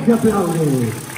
se aplaude.